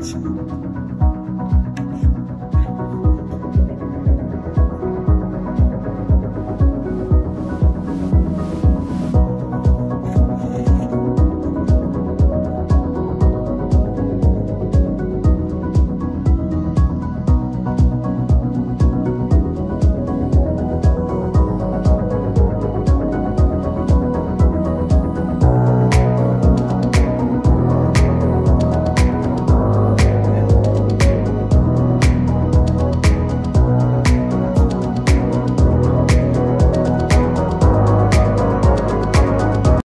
Johnson.